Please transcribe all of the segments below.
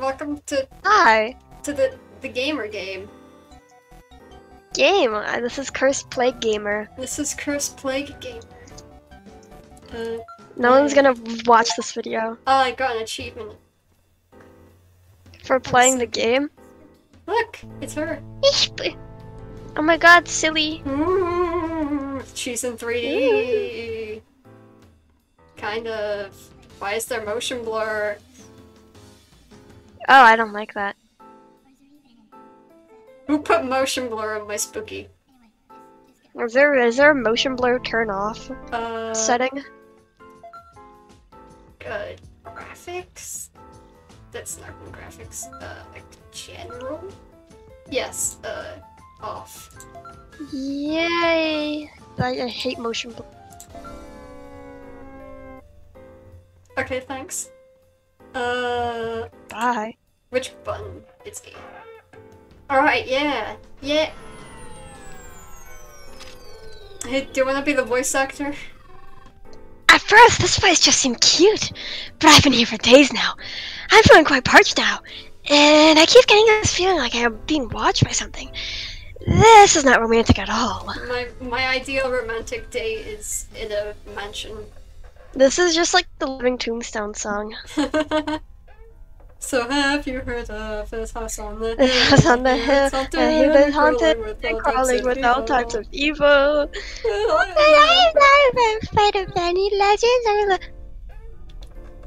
welcome to Hi. to the the gamer game. Game. Uh, This is Cursed Plague Gamer. This is Cursed Plague Gamer. Uh, No one's gonna watch this video oh, I got an achievement. for playing the game. Look, it's her. Oh my god, silly. Mm, She's in 3D. Kind of. Why is there motion blur? Oh, I don't like that. Who put motion blur on my spooky? Is there is there a motion blur turn off Uh, setting? uh, graphics? That's not from graphics. Uh, like general? Yes, uh, off. Yay! I, I hate motion blur. Okay, thanks. Uh, Bye. Which button? It's A. Alright, yeah, yeah. Hey, do you wanna be the voice actor? At first, this place just seemed cute, but I've been here for days now. I'm feeling quite parched now, and I keep getting this feeling like I am being watched by something. This is not romantic at all. My my ideal romantic date is in a mansion. This is just like the Living Tombstone song. so have you heard of this house on the hill? house on the hill, It's haunted and he's been haunted with and crawling with of all types of evil. But I'm not afraid of any legends or le-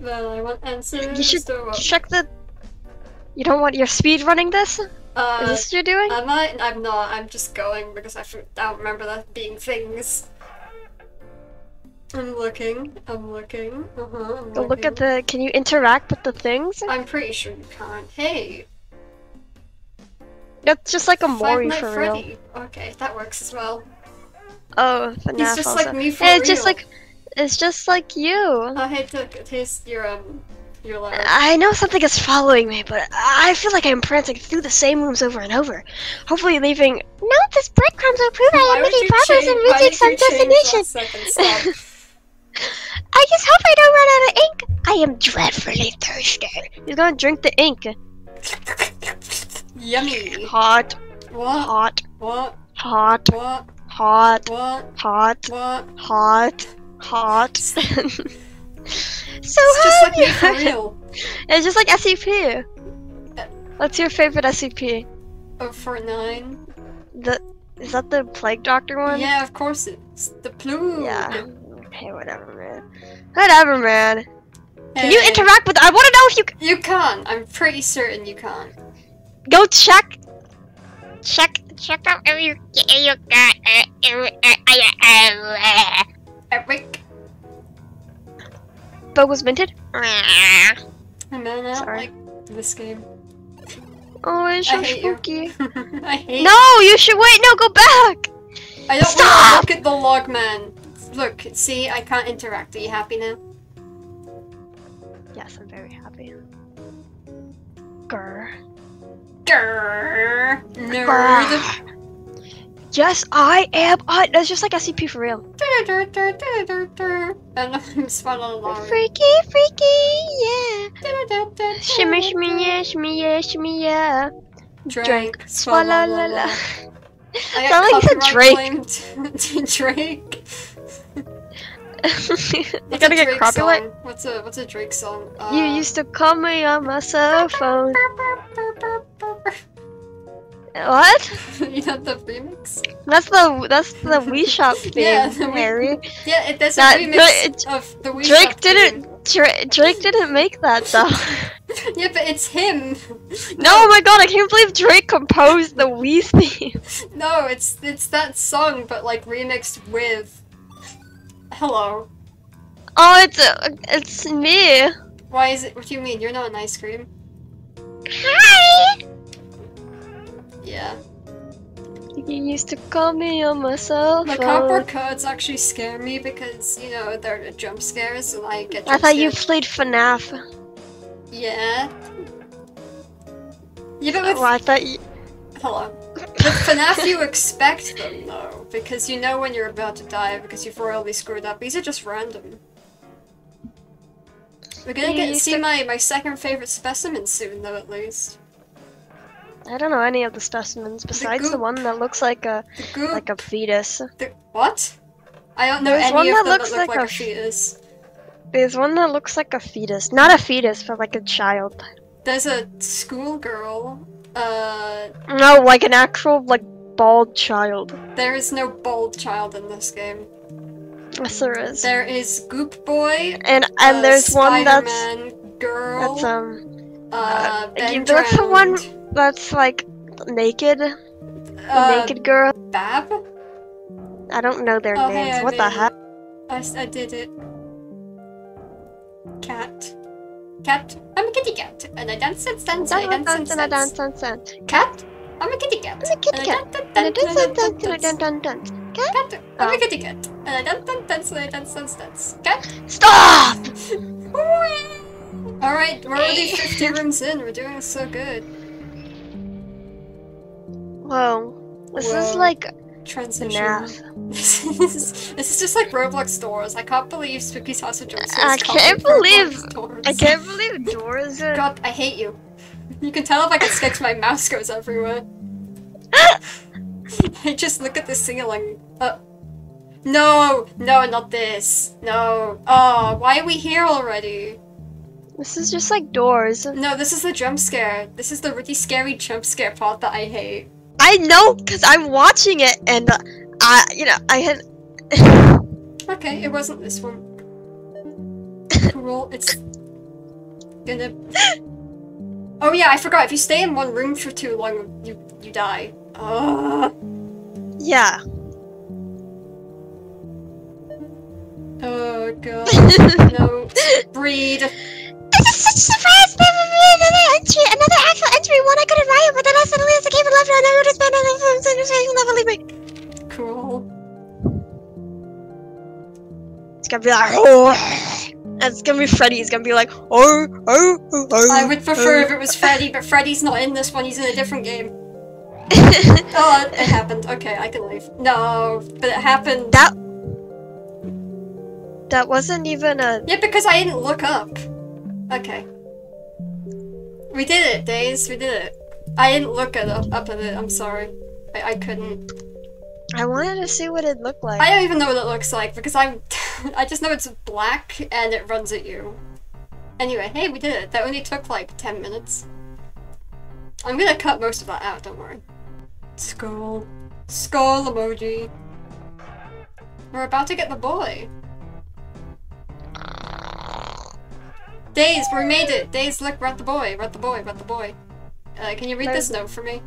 Well, I want answers. You should check the. You don't want your speed running this? Is Uh, this what you're doing? am I? I'm not. I'm just going because I don't remember that being things. I'm looking. I'm looking. Uh huh. I'm Go look at the. Can you interact with the things? I'm pretty sure you can't. Hey, That's just like a Mori for real. Okay, that works as well. Oh, FNAF He's just also. like me for it's just like, it's just like you. I hate to taste your um your letter. I know something is following me, but I feel like I'm prancing through the same rooms over and over. Hopefully leaving. No, this breadcrumbs will prove I am making progress why reaching some destination. that second stop? I just hope I don't run out of ink. I am dreadfully thirsty. He's gonna drink the ink. Yummy. Hot, What? hot, What? hot, What? hot, What? hot, What? hot, hot. so It's just like me for real. It's just like SCP. What's your favorite SCP? Oh, for nine. The is that the plague doctor one? Yeah, of course it's the plume. Yeah. Okay, whatever, man. Whatever, man. Can you interact with? I want to know if you You can't. I'm pretty certain you can't. go check. Check. Check out if you you got. Epic. Uh, uh, uh, Bug was minted. Hey man, I don't Sorry. like this game. Oh, it's so hate you. spooky. I hate. No, you should wait. No, go back. I don't Stop! want to look at the log man. Look, see, I can't interact. Are you happy now? Yes, I'm very happy. Grr. Grrr. Nerd. Yes, I am. I, that's just like SCP for real. And I'm spun along. Freaky, freaky, yeah. Shimmy, shimmy, yeah, shimmy, yeah, shimmy, yeah. Drink. Swalla la la. I Sound like claimed to Drake. you gotta a get Drake copyright. song? What's a what's a Drake song? Uh, You used to call me on my cell phone. What? you know the remix? That's the that's the Wii Shop thing, Yeah, the Wii- Harry. Yeah, it, there's a That- remix but of the Wii Drake Shop didn't. Dra- Drake didn't make that though. Yeah, but it's him. no, oh my god, I can't believe Drake composed the Wii theme. No, it's it's that song, but like remixed with. Hello. Oh, it's uh, it's me. Why is it? What do you mean? You're not an ice cream. Hi. Yeah. You used to call me on my cell The copper codes actually scare me because you know they're jump scares and I get. I thought you scared. played FNAF. Yeah. Yeah, but with Oh, I thought you. hello. FNAF, you expect them though, because you know when you're about to die because you've royally screwed up. These are just random. We're gonna get see to- my, my second favorite specimen soon, though, at least. I don't know any of the specimens besides the goop. one that looks like a like a fetus. the, what? I don't know There's any one of that them looks that look like like, a fetus. There's one that looks like a fetus, not a fetus, but like a child. There's a schoolgirl. Uh, No, like an actual like bald child. there is no bald child in this game. Yes, there is. There is Goop Boy. And and uh, there's one that's girl. that's um uh, Ben you- there's the one- that's like naked, uh, naked girl. Bab. I don't know their Oh, names. I what the heck? I, I did it. Cat. Cat. I'm a kitty cat. And I dance and dance and I dance and And I dance. dance, dance. Cat. I'm a kitty cat. I'm a kitty And I dance, And dance, and I dance, dance, dance. Cat. I'm a kitty cat. And I dance, dance, dance, and I dance, dance, dance. Cat. Stop! Alright, we're already 50 rooms in. We're doing so good. Whoa. This is like Transition. This is, this is just like Roblox doors. I can't believe Spooky House of. I can't believe- doors. I can't believe doors are. God, I hate you. You can tell if I get sticks, my mouse goes everywhere. I just look at the ceiling. Uh, no, no, not this. No. Oh, why are we here already? This is just like doors. No, this is the jump scare. This is the really scary jump scare part that I hate. I know, cause I'm watching it, and uh, I, you know, I had. Okay, it wasn't this one. Cool, it's gonna. Oh yeah, I forgot. If you stay in one room for too long, you you die. Uh, yeah. oh god. No. Breed. This is such a surprise! Another entry, another actual entry, one I could admire, but then I suddenly as I came and left, and I would have spent another film, so you'll never leave me. Cool. It's gonna be like, oh, and it's gonna be Freddy. It's gonna be like, oh, oh, oh, oh. I would prefer if it was Freddy, but Freddy's not in this one. He's in a different game. Oh, it happened. Okay, I can leave. No, but it happened. that. That wasn't even a. Yeah, because I didn't look up. Okay. We did it, Days. We did it. I didn't look at up, up at it. I'm sorry. I, I couldn't. I wanted to see what it looked like. I don't even know what it looks like because I'm. I just know it's black and it runs at you. Anyway, hey, we did it. That only took like 10 minutes. I'm gonna cut most of that out, don't worry. Skull. Skull emoji. We're about to get the boy. Days, we made it! Days, look, we're at the boy, we're at the boy, we're at the boy. Uh, can you read this note for me?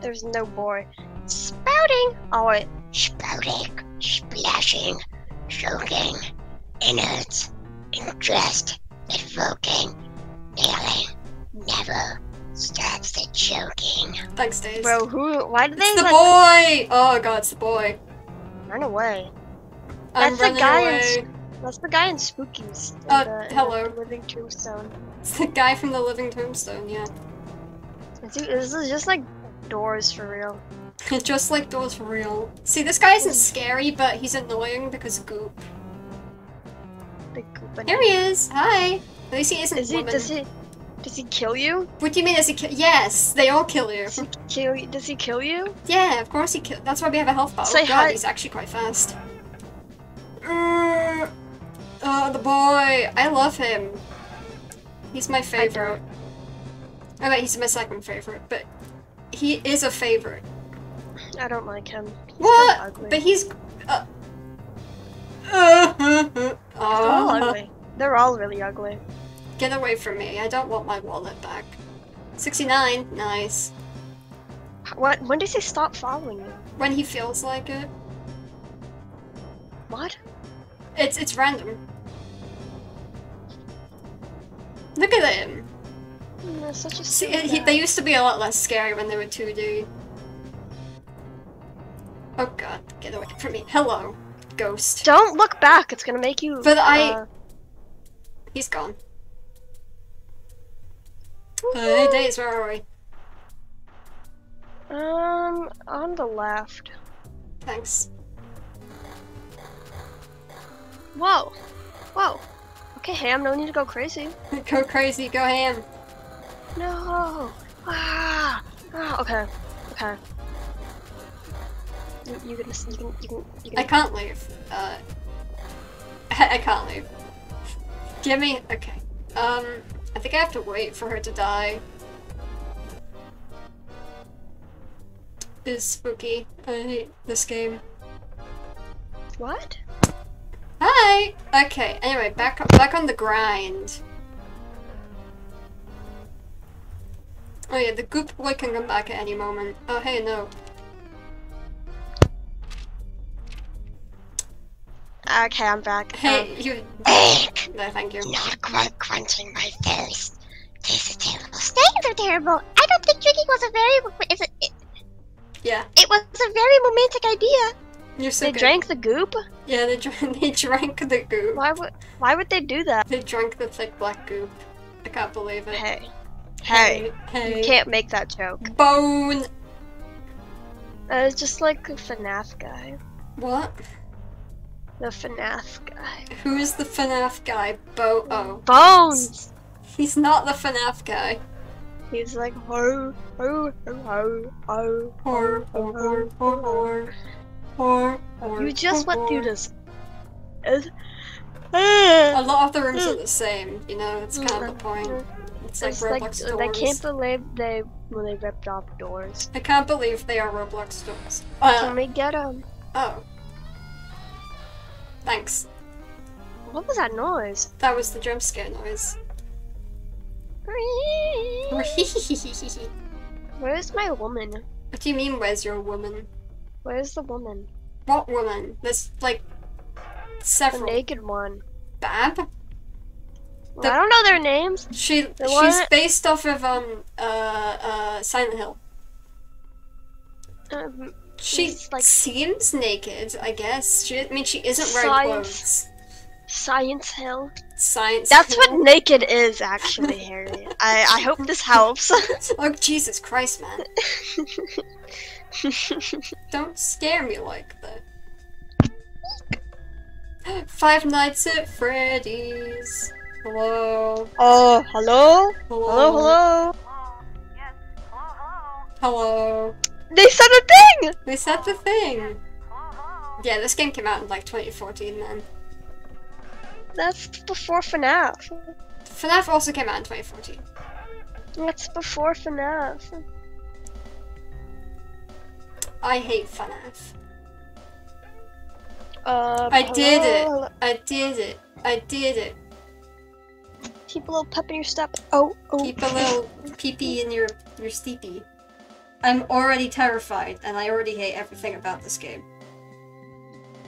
There's no boy. Spouting. Oh wait. Spouting. Splashing. Choking. Innards. Interest. Evoking. Nailing. Never stops the choking. Thanks, Days. Bro, who? Why did it's they the like, boy! Oh god, it's the boy. run away? I'm That's the guy in away. That's the guy in Spookies. in Uh, the- in hello. the Living Tombstone. It's the guy from the Living Tombstone, yeah. Is This is just like doors for real. Just like doors for real. See, this guy isn't scary, but he's annoying because goop. Big goop. Here he is! Hi! At least he isn't Is he? Does he? Does he kill you? What do you mean, does he kill- Yes! They all kill you. Does he kill? you- Does he kill you? Yeah, of course he kill- That's why we have a health bar. Say oh god, hi- he's actually quite fast. Uh, uh, the boy! I love him. He's my favorite. I bet he's my second favorite, but he is a favorite. I don't like him. He's What? ugly. But he's. Uh, uh, They're all uh, ugly. They're all really ugly. Get away from me. I don't want my wallet back. 69. Nice. What? When does he stop following you? When he feels like it. What? It's it's random. Look at him. Mm, such a See, he, they used to be a lot less scary when they were 2D. Oh god, get away from me. Hello, ghost. Don't look back. It's gonna make you. But I- uh, He's gone. Hey, Days, where are we? Um, on the left. Thanks. Whoa. Whoa. Okay, Ham, no need to go crazy. Go crazy, go ham. No. Ah. ah okay. Okay. You, you can, you can, you can, you can. I can't leave. Uh, I can't leave. Give me. Okay. Um, I think I have to wait for her to die. This is spooky. I hate this game. What? Hi. Okay. Anyway, back back on the grind. Oh yeah, the goop boy can come back at any moment. Oh hey, no. Okay, I'm back. Hey, Um, you. No, thank you. Not quite crunching my thirst. This is terrible. Stains are terrible. I don't think drinking was a very. It, Yeah, it was a very romantic idea. You're so they good. drank the goop. Yeah, they drank. They drank the goop. Why would? Why would they do that? They drank the thick black goop. I can't believe it. Hey. Hey. Hey. You can't make that joke. Bone. Uh, it's just like the FNAF guy. What? The FNAF guy. Who is the FNAF guy? Bo. Oh, Bones! he's not the FNAF guy. He's like, ho, ho, ho, ho, ho, or or or. or You just went through this. A lot of the rooms are the same. You know, it's kind of the point. It's like It's like, Roblox I can't believe they when they ripped off doors. I can't believe they are Roblox doors. Can Uh, we get them. oh. Thanks. What was that noise? That was the jump scare noise. Where's my woman? What do you mean, where's your woman? Where's the woman? What woman? There's like The several. naked one. Bab? Well, The- I don't know their names. She The she's one- based off of um uh uh Silent Hill. Um, She She's, like- seems naked, I guess. She I mean she isn't wearing Science. clothes. Science Hill. Science. That's Hill. what naked is, actually, Harry. I I hope this helps. Oh Jesus Christ, man! Don't scare me like that. Five Nights at Freddy's. Hello. oh, hello, Hello. hello, hello. Hello. They said a thing. They said the thing. Yeah, this game came out in like 2014, man. That's before FNAF. FNAF also came out in 2014. That's before FNAF. I hate FNAF. Uh, I did it. I did it. I did it. Keep a little pep in your step. Oh, oh. Keep a little pee pee in your your steepy. I'm already terrified, and I already hate everything about this game.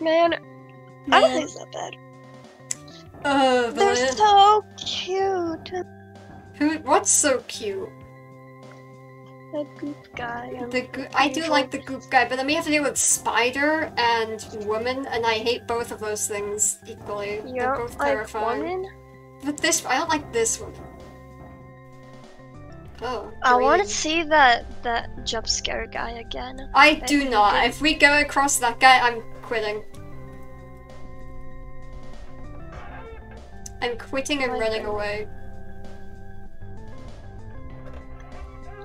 Man, I don't think it's that bad. Uh, They're so cute. who? What's so cute? The goop guy. The go- I do like the goop guy, but then we have to deal with spider and woman, and I hate both of those things equally. You They're both like terrifying. woman? But this, I don't like this one. Oh, I want to see that that jump scare guy again. I do not. If we go across that guy, I'm quitting. I'm quitting and I running away.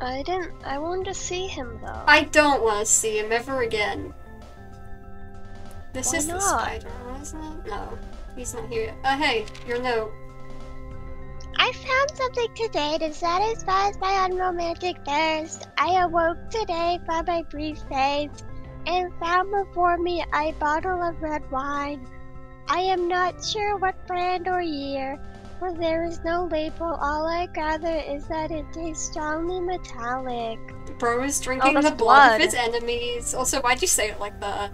I didn't. I wanted to see him though. I don't want to see him ever again. This Why is the not? spider, isn't it? No, he's not here. Uh, hey, your note. I found something today to satisfy my unromantic thirst. I awoke today from my brief phase and found before me a bottle of red wine. I am not sure what brand or year, for there is no label. All I gather is that it tastes strongly metallic. Bro is drinking Oh, the blood, blood. of his enemies. Also, why'd you say it like that?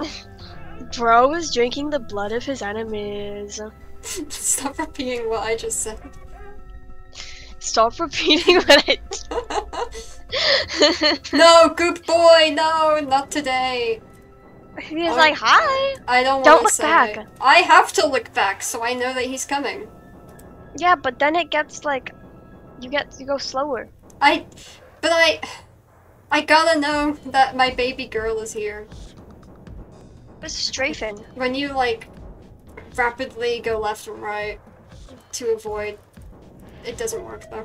Bro is drinking the blood of his enemies. Stop repeating what I just said. Stop repeating what I. no, Goop Boy, no, not today. He's Oh. like, hi. I don't Don't look say. back. I have to look back, so I know that he's coming. Yeah, but then it gets like, you get you go slower. I, but I, I gotta know that my baby girl is here. It's strafing. When you like, rapidly go left and right. to avoid. It doesn't work though.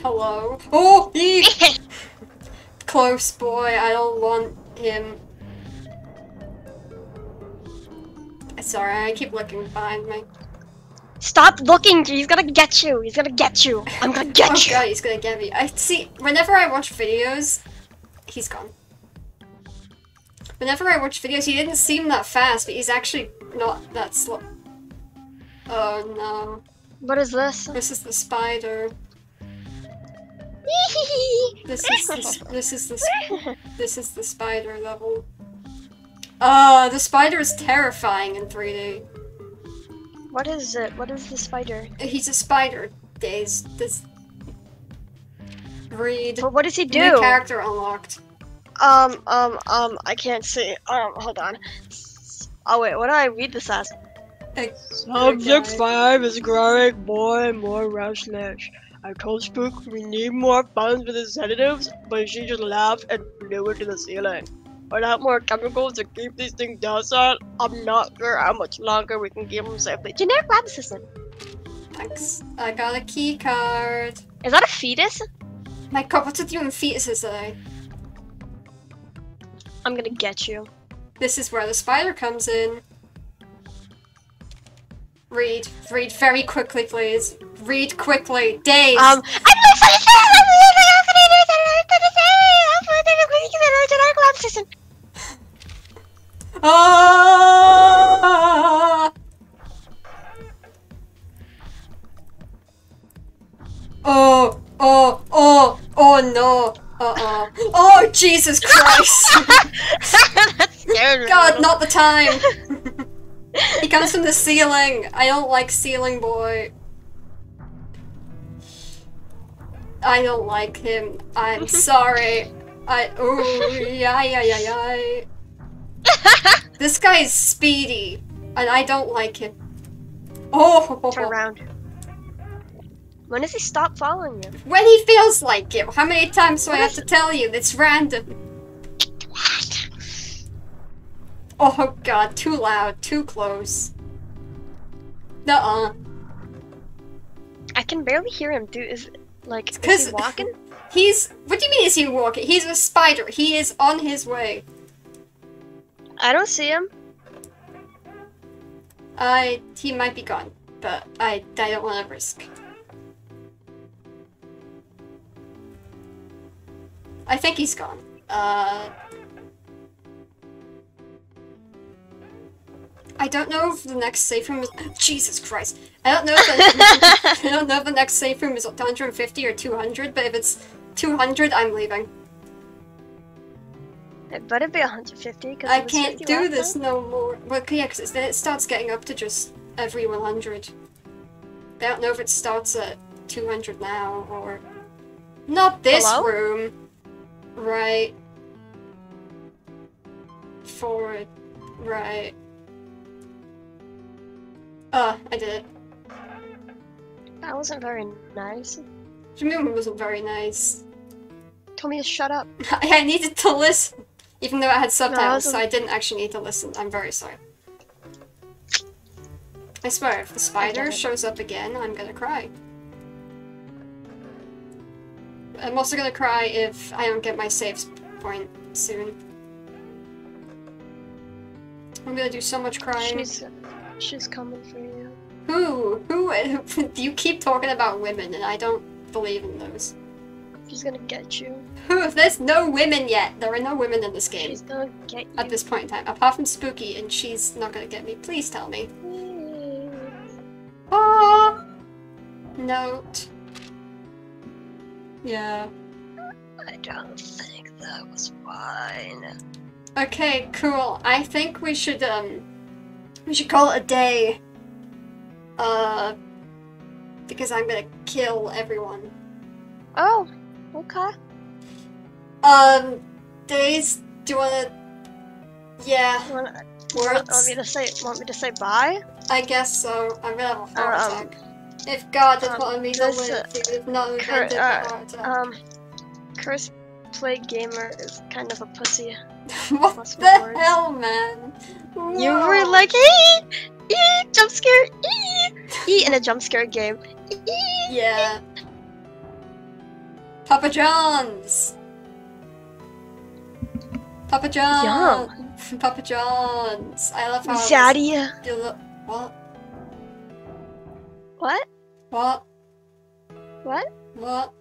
Hello? Oh! He! Close boy, I don't want him. Sorry, I keep looking behind me. Stop looking! He's gonna get you. He's gonna get you. I'm gonna get oh you. god, he's gonna get me. I see. Whenever I watch videos, he's gone. Whenever I watch videos, he didn't seem that fast, but he's actually not that slow. Oh no. What is this? This is the spider. This is the, this is the this is the spider level. Uh, the spider is terrifying in 3D. What is it? What is the spider? He's a spider. Days. This. Read. But what does he do? New do? character unlocked. Um, um, um, I can't see. Um, hold on. Oh wait, what do I read this as? Subject five is growing more and more restless. I told Spook we need more funds for the sedatives, but she just laughed and blew it to the ceiling. Without more chemicals to keep these things docile, I'm not sure how much longer we can keep them safely. Generic lab assistant. Thanks. I got a key card. Is that a fetus? My god, what's with you and fetuses today? I'm gonna get you. This is where the spider comes in. Read. Read very quickly, please. Read quickly. Days. Um, I'm assistant. Ah! Oh, oh, oh, oh no. Uh-oh. Oh, Jesus Christ. that scared me. a God, not the time. he comes from the ceiling. I don't like ceiling boy. I don't like him. I'm sorry. I oh yeah yeah yeah yeah. This guy is speedy, and I don't like him. Oh, Turn around. When does he stop following you? when he feels like it. How many times do I have to tell you? It's random. What? Oh god, too loud, too close. Nuh-uh. I can barely hear him. dude. is like is he walking? He's. What do you mean is he walking? He's a spider. He is on his way. I don't see him. I. He might be gone, but I. I don't want to risk. I think he's gone. Uh. I don't know if the next safe room is. Jesus Christ! I don't know if the, I don't know if the next safe room is 150 or 200, but if it's 200, I'm leaving. It better be 150 because I can't do this no more. Well, yeah, because it starts getting up to just every 100. I don't know if it starts at 200 now or. Not this Hello? room! Right. Forward. Right. Uh, I did it. That wasn't very nice. Jamima wasn't very nice. Told me to shut up. I needed to listen. Even though I had subtitles, wasn't- so I didn't actually need to listen. I'm very sorry. I swear, if the spider shows up again, I'm gonna cry. I'm also gonna cry if I don't get my save point soon. I'm gonna do so much crying. She's she's coming for you. Who? Who? Do you keep talking about women, and I don't believe in those. She's gonna get you. Who? There's no women yet. There are no women in this game. She's gonna get you. at this point in time, apart from Spooky, and she's not gonna get me. Please tell me. Ah, note. Yeah. I don't think that was fine. Okay, cool. I think we should um, we should call it a day. Uh, because I'm gonna kill everyone. Oh, okay. Um, days. Do you wanna? Yeah, You wanna, you want, me to say want me to say bye? I guess so. I'm gonna have a heart Uh, um, attack. If God has um, wanted me to this, live, He would not cur- uh, a heart attack. Um, Cursed Plague Gamer is kind of a pussy. what the words? hell, man? You were like, hey, Ee, jump scare. Ee, ee in a jump scare game. Ee. Yeah. Papa John's. Papa John. Papa John's. I love how Zaddy. What? What? What? What? What?